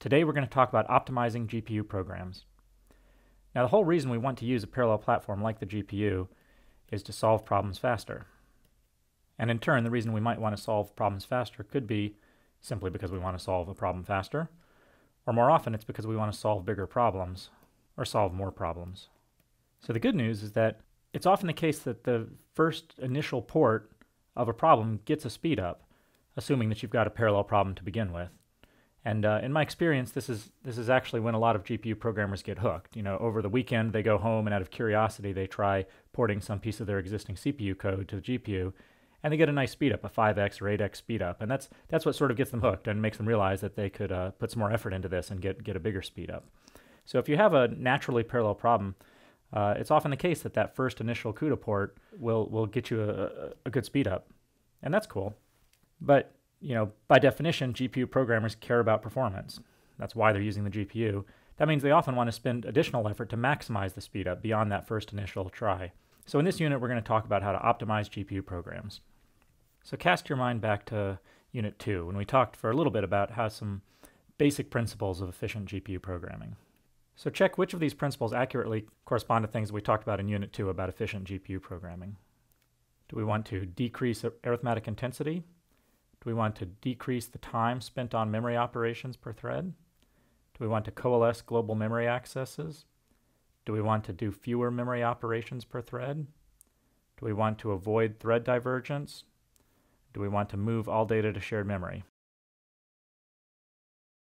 Today we're going to talk about optimizing GPU programs. Now the whole reason we want to use a parallel platform like the GPU is to solve problems faster. And in turn, the reason we might want to solve problems faster could be simply because we want to solve a problem faster, or more often it's because we want to solve bigger problems or solve more problems. So the good news is that it's often the case that the first initial port of a problem gets a speed up, assuming that you've got a parallel problem to begin with. And uh, in my experience, this is this is actually when a lot of GPU programmers get hooked. You know, over the weekend they go home and out of curiosity they try porting some piece of their existing CPU code to the GPU, and they get a nice speed up, a 5x or 8x speed up, and that's that's what sort of gets them hooked and makes them realize that they could uh, put some more effort into this and get get a bigger speed up. So if you have a naturally parallel problem, uh, it's often the case that that first initial CUDA port will will get you a, a good speed up, and that's cool. But you know, by definition, GPU programmers care about performance. That's why they're using the GPU. That means they often want to spend additional effort to maximize the speed up beyond that first initial try. So in this unit, we're going to talk about how to optimize GPU programs. So cast your mind back to Unit 2 when we talked for a little bit about how some basic principles of efficient GPU programming. So check which of these principles accurately correspond to things we talked about in Unit 2 about efficient GPU programming. Do we want to decrease arithmetic intensity? Do we want to decrease the time spent on memory operations per thread? Do we want to coalesce global memory accesses? Do we want to do fewer memory operations per thread? Do we want to avoid thread divergence? Do we want to move all data to shared memory?